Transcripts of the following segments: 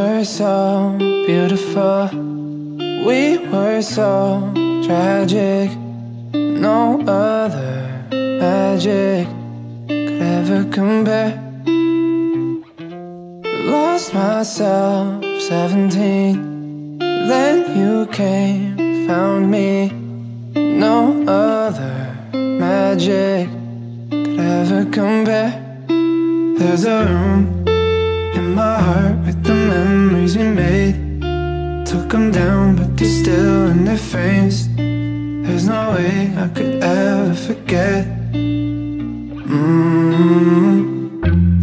were so beautiful. We were so tragic. No other magic Could ever compare. Lost myself seventeen. Then you came, found me. No other magic Could ever compare. There's a room the memories we made. Took them down but they're still in their frames There's no way I could ever forget. Mm.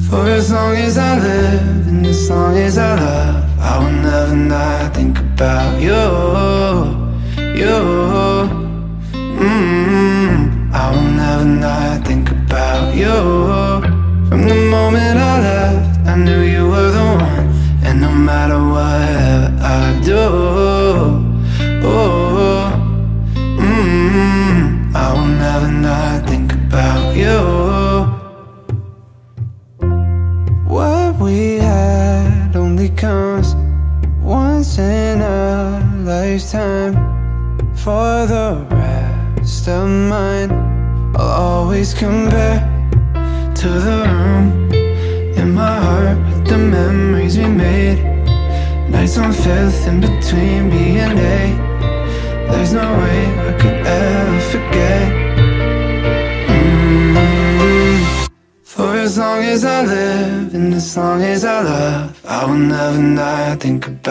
For as long as I live and as long as I love I will never not think about you, you. Mm-hmm. I will never not think about you. From the moment I left I knew you were matter what I do. think about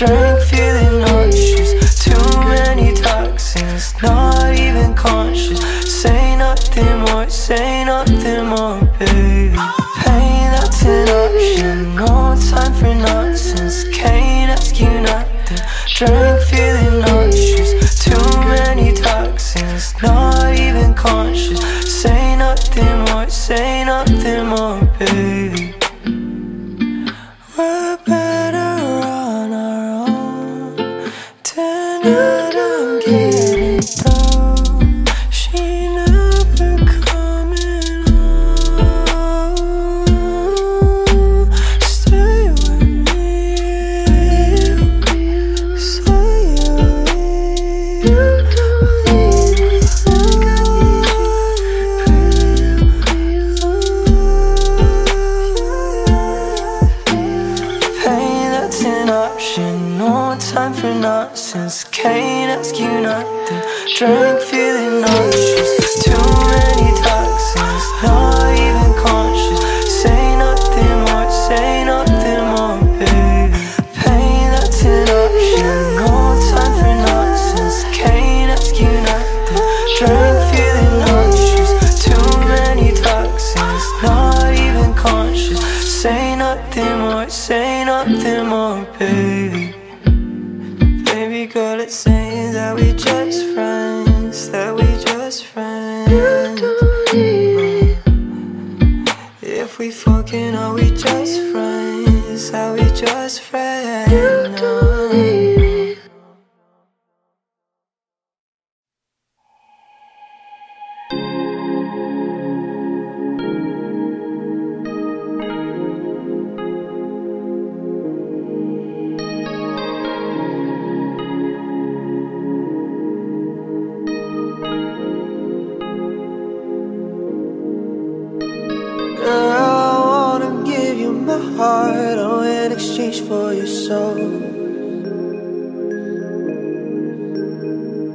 strength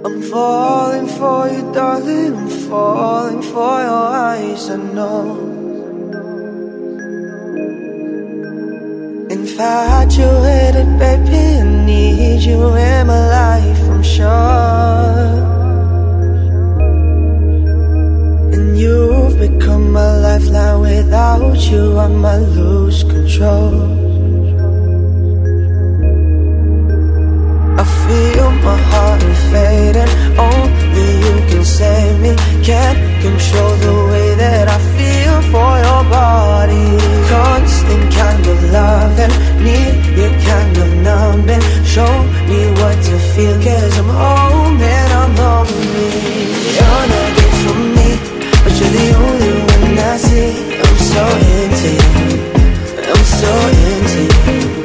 I'm falling for you, darling. I'm falling for your eyes. I know. Infatuated, baby. I need you in my life. I'm sure. And you've become my lifeline. Without you, I might lose control. feel my heart fading. Only you can save me. Can't control the way that I feel for your body. Constant kind of loving. Need your kind of numbing. Show me what to feel Cause I'm home and I'm lonely. You're not good for me But you're the only one I see. I'm so into you. I'm so into you.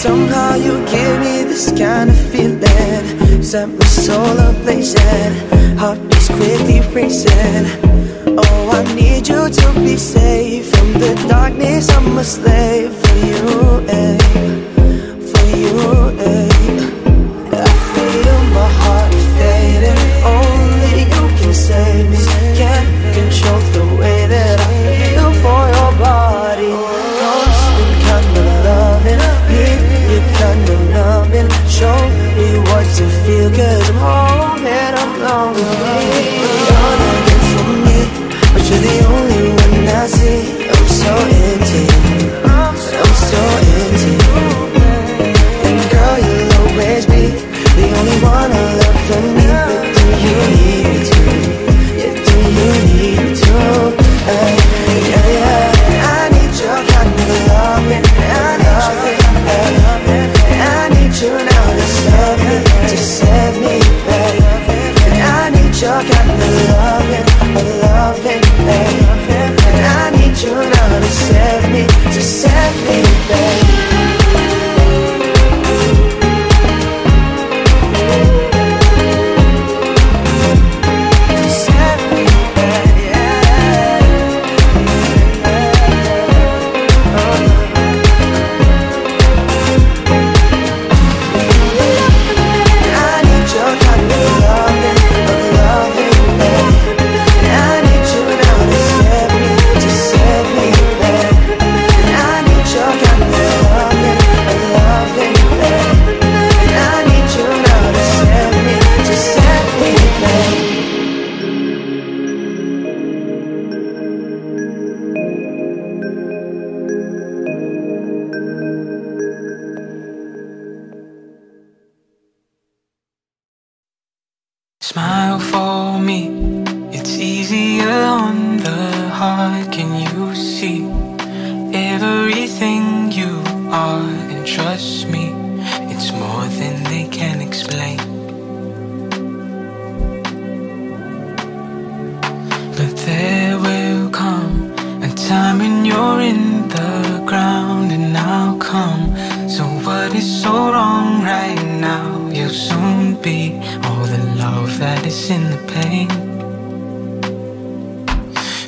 Somehow you give me this kind of feeling. Set my soul ablazing. Heart is quickly racing. Oh, I need you to be safe From the darkness. I'm a slave for you eh. Smile for me. It's easier on the heart. Can you see everything you are? And trust me, it's more than they can explain. But there will come a time when you're in the ground and I'll come. So what is so wrong right now? You'll soon be is in the pain.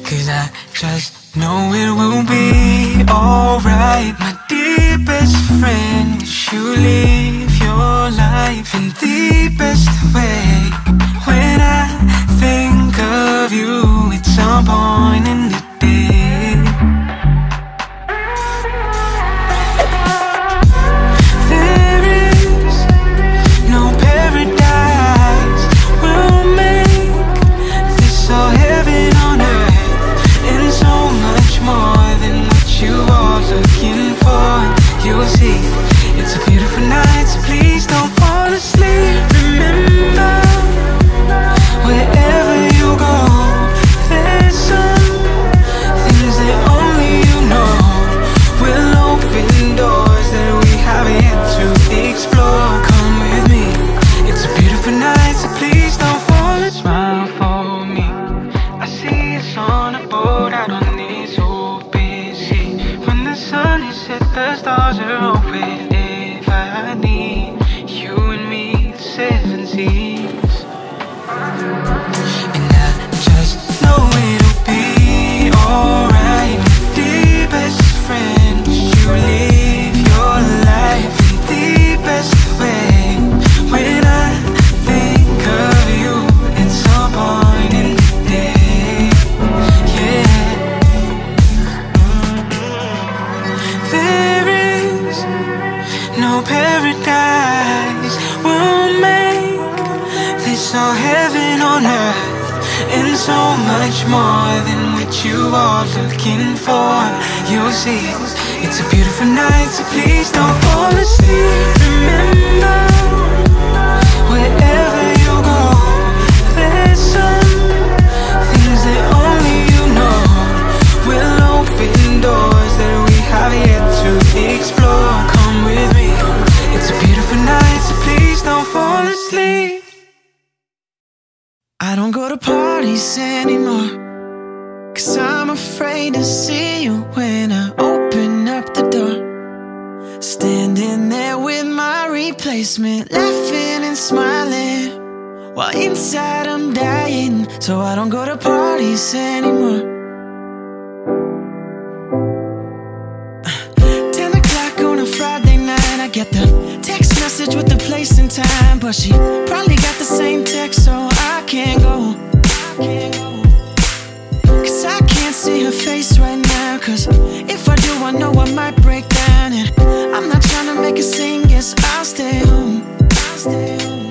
Cause I just know it will be alright. My deepest friend, wish you live your life in the best way. When I think of you, it's some point in looking for. You'll see, it's a beautiful night, so please don't fall asleep. Remember, wherever you go, there's some things that only you know doors that we have yet to explore. Come with me, it's a beautiful night, so please don't fall asleep. I don't go to parties anymore. Replacement, laughing and smiling. While inside I'm dying, so I don't go to parties anymore. Uh, 10 o'clock on a Friday night, I get the text message with the place and time. But she probably got the same text, so I can't go. Cause I can't see her face right now. Cause if I do, I know I might break down. And I'm not trying to make a scene, guess I'll stay home. I'll stay home.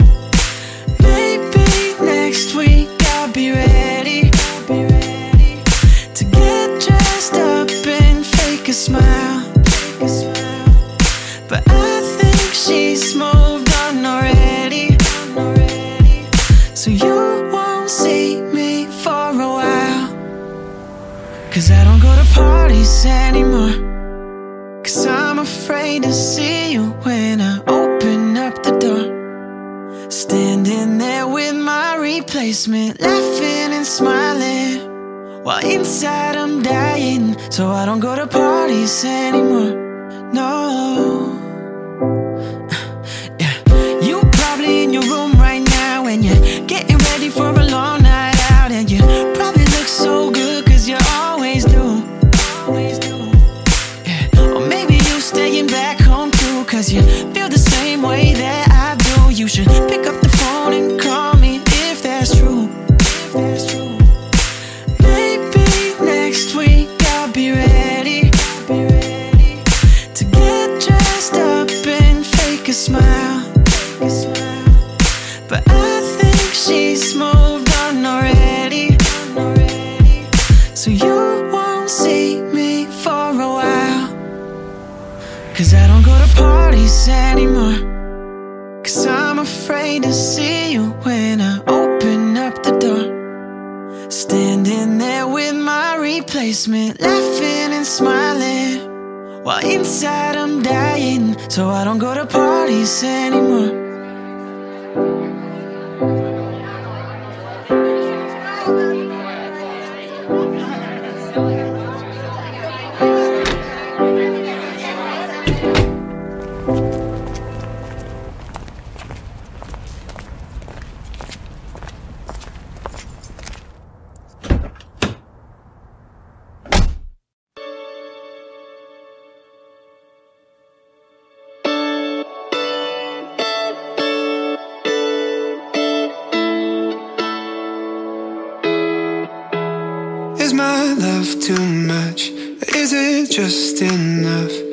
A smile. is it just enough?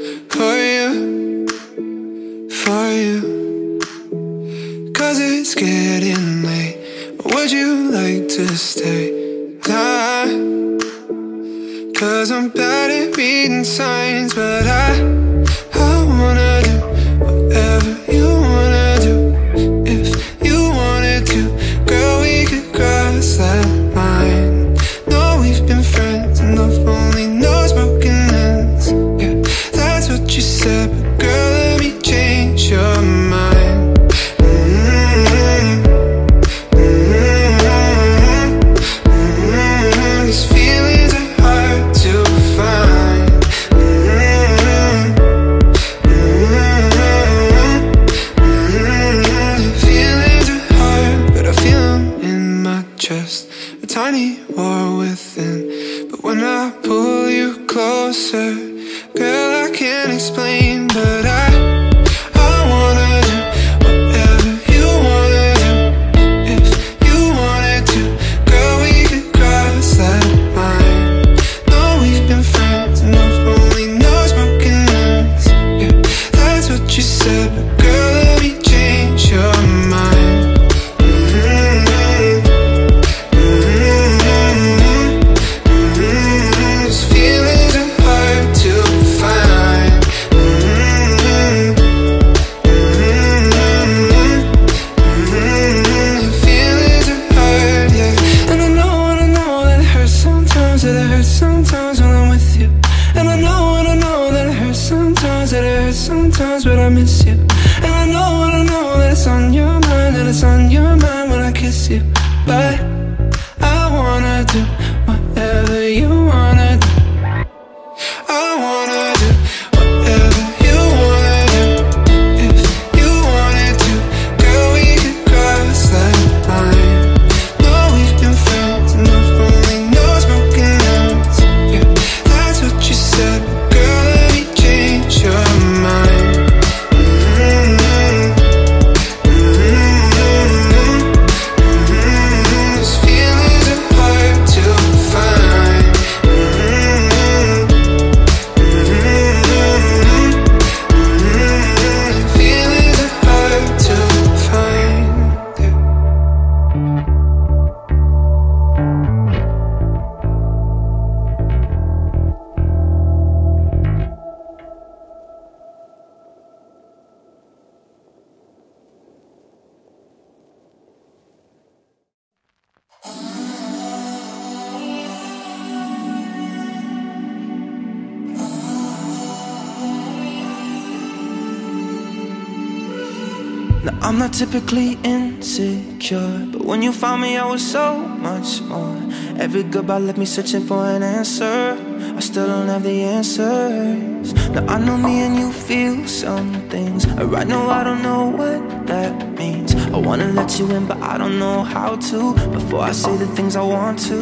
typically insist insecure. But when you found me, I was so much more. Every goodbye left me searching for an answer. I still don't have the answers. Now I know me and you feel some things. Right now, I don't know what that means. I wanna let you in, but I don't know how to. Before I say the things I want to.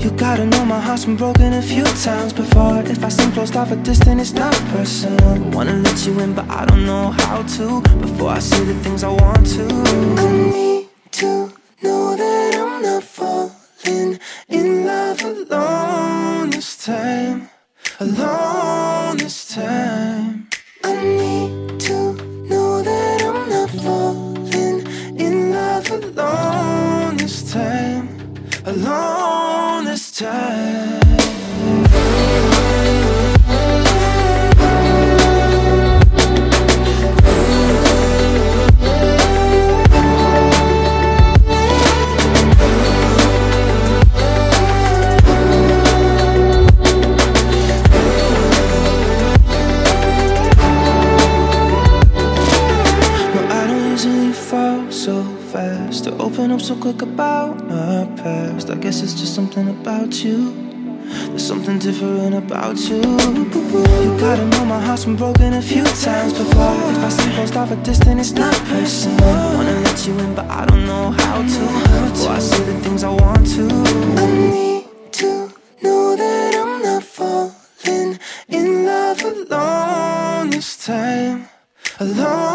You gotta know my heart's been broken a few times before. If I seem closed off or distant, it's not personal. I wanna let you in, but I don't know how to. Before I say the things I want to. I time. I'm so quick about my past. I guess it's just something about you. There's something different about you. You gotta know my heart's been broken a few times before. If I see post off a distance, it's not personal. I Wanna let you in, but I don't know how to. Before I say the things I want to. I need to know that I'm not falling in love alone this time. Alone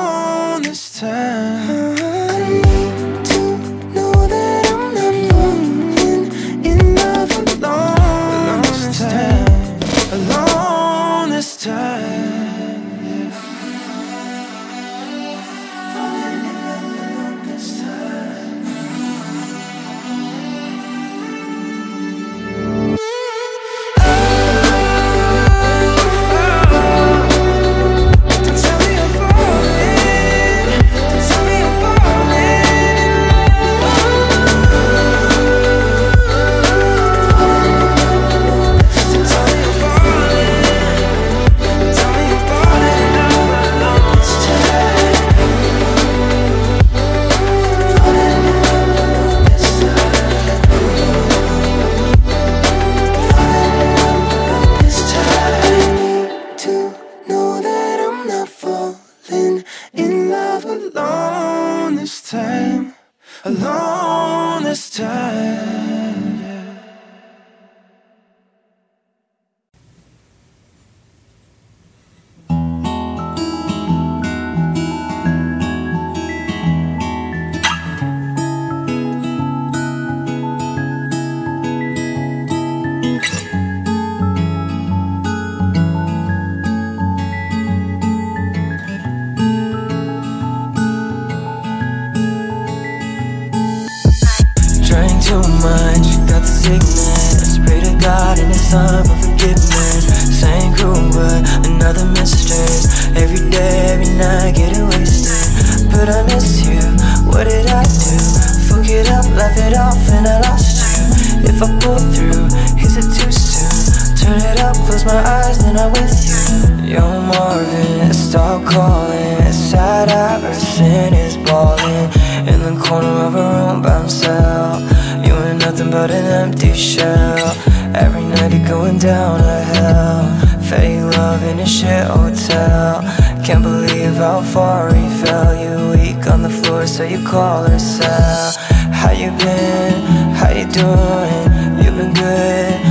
close my eyes, then I'm with you. Yo Marvin, stop calling. Sad Iverson is balling In the corner of a room by himself You ain't nothing but an empty shell. Every night he going down to hell. Fake love in a shit hotel. Can't believe how far he fell. You weak on the floor so you call her cell How you been? How you doing? You been good?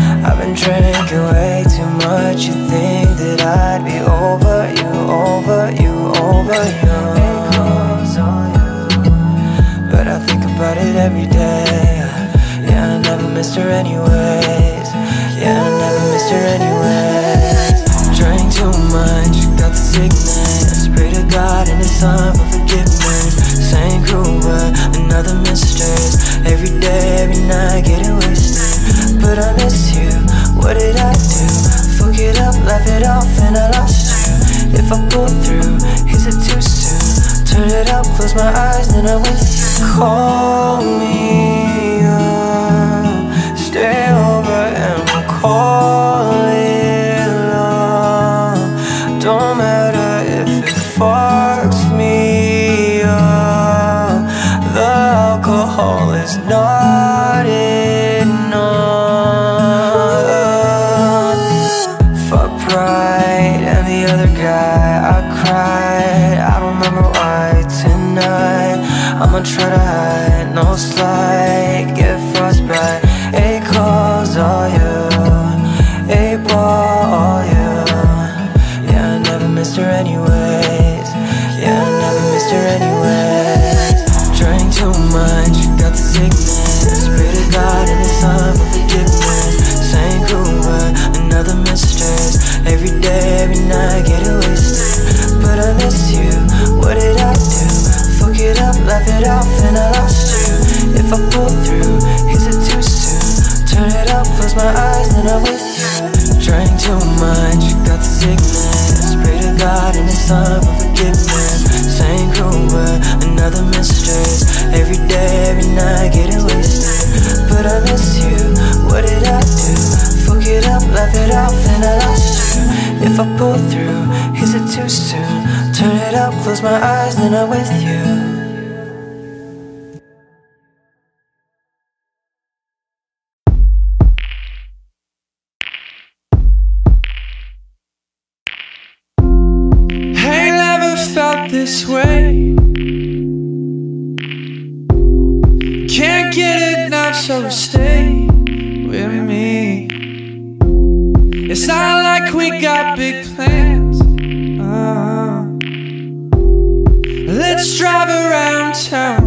Been drinking way too much. You think that I'd be over you, over you, over you. But I think about it every day. Yeah, I never missed her anyways. Yeah, I never missed her anyways. Drank too much, got the sickness. Pray to God and His Son for forgiveness. Same crew but another mistress Every day, every night, getting wasted. But I miss you, what did I do? Fuck it up, laugh it off and I lost you If I pull through, is it too soon? Turn it up, close my eyes, then I'm with you Call me up, stay over and call it love Don't matter if it fucks me up The alcohol is not Turn it up, close my eyes, then I'm with you. This way. Can't get enough, so stay with me. It's not like we got big plans. time.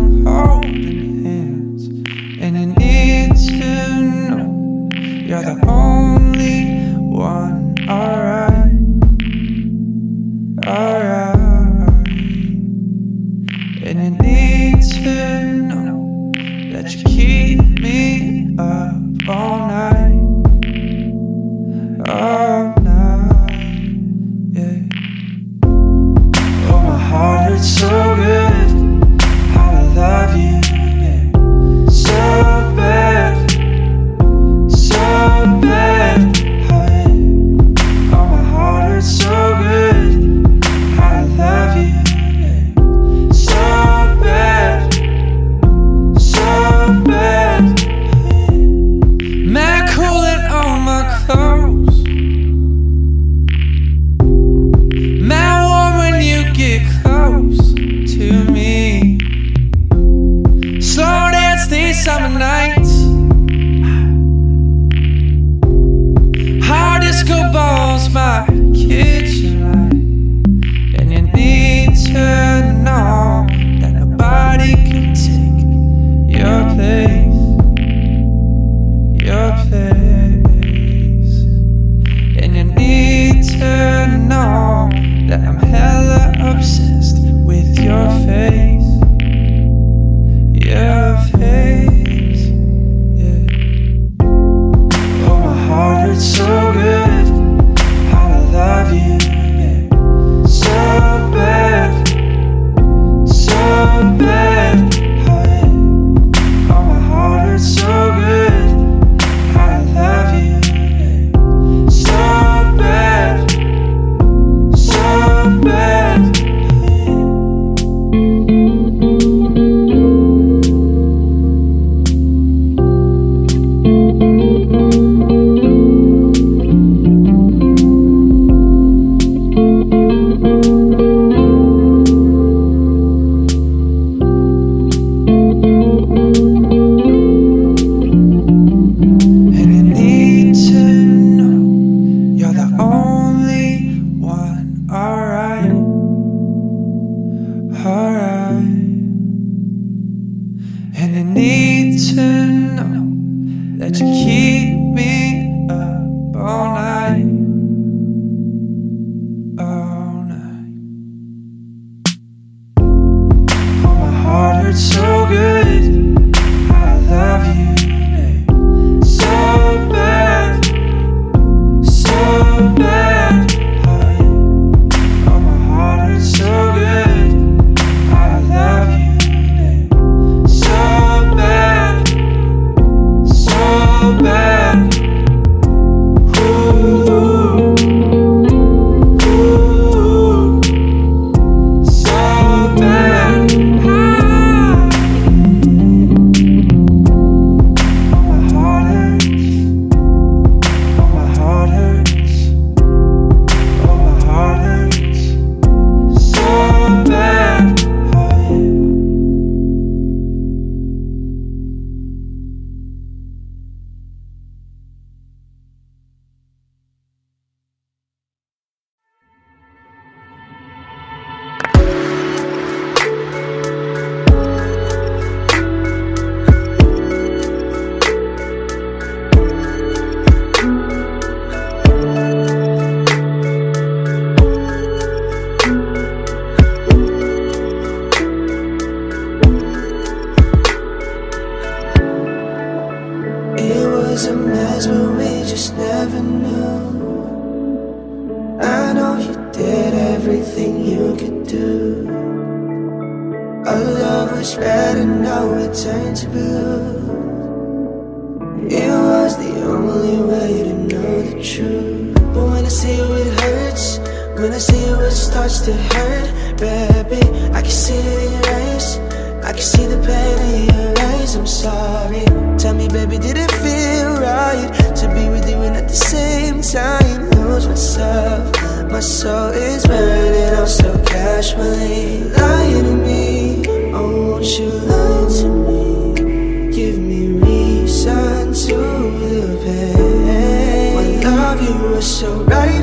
I know you did everything you could do. Our love was red and now it turned to blue. It was the only way to know the truth. But when I see you, it hurts. When I see you, it starts to hurt, baby. I can see it in your eyes. I can see the pain in your apologize, I'm sorry. Tell me, baby, did it feel right To be with you and at the same time? Lose myself, my soul is burning out so casually. Lying to me, oh, won't you lie to me? Give me reason to live it When love, you were so right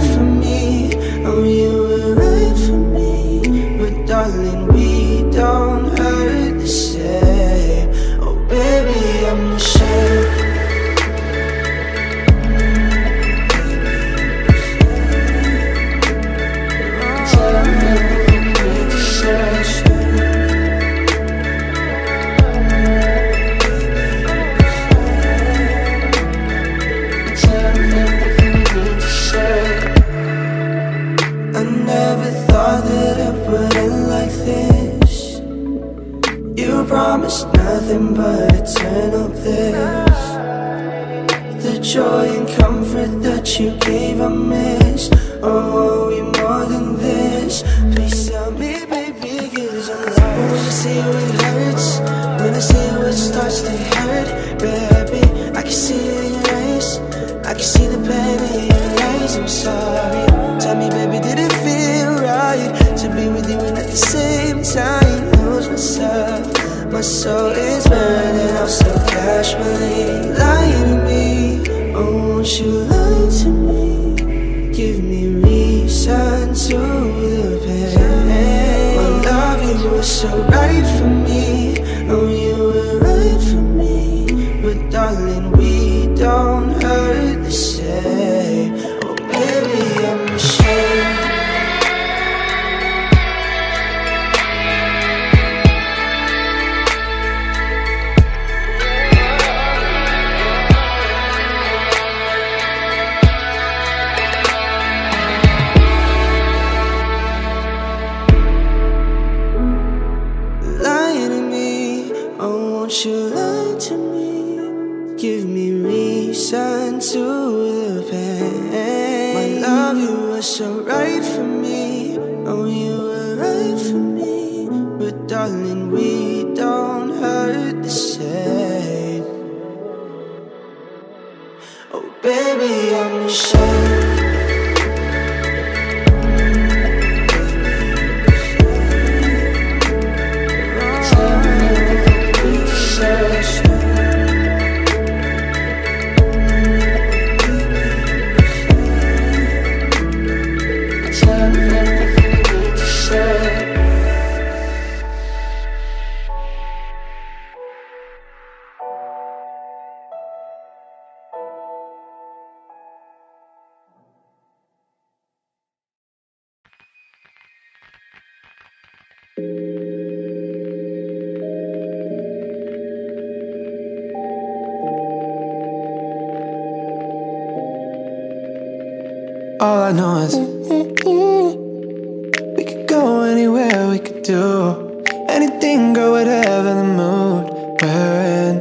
soul is burning out so casually. Lying to me, oh, won't you lie to me? Give me reason to the pain. My love, you were so right All I know is we could go anywhere, we could do anything, go whatever the mood we're in.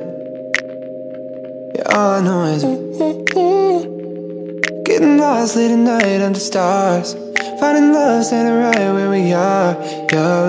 Yeah, all I know is getting lost late at night under stars, finding love standing right where we are. Your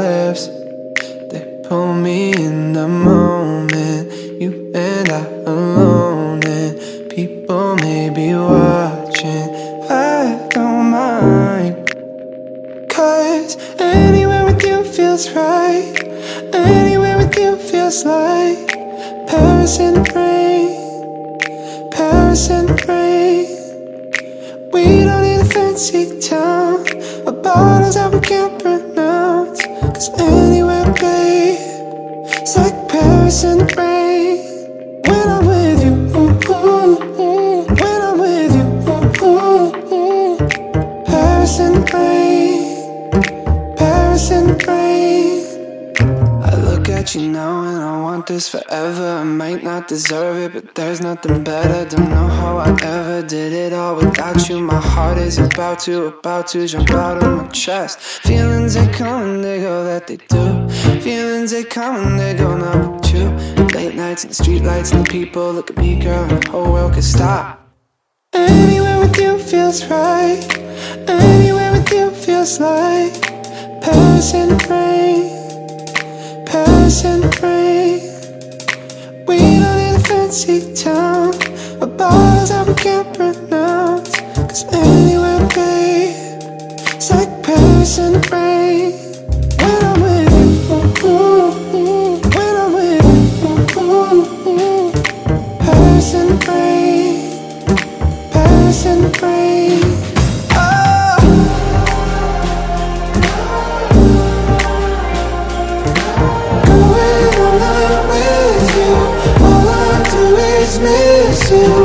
like Paris you now and I want this forever. I might not deserve it, but there's nothing better. Don't know how I ever did it all without you. My heart is about to, about to jump out of my chest. Feelings they come and they go, that they do. Feelings they come and they go, not with you. Late nights and the street lights and the people look at me, girl, and the whole world could stop. Anywhere with you feels right. Anywhere with you feels like Paris in the rain. The rain. We don't need a fancy town or bottles that we can't pronounce. Cause anywhere, babe, in the rain When miss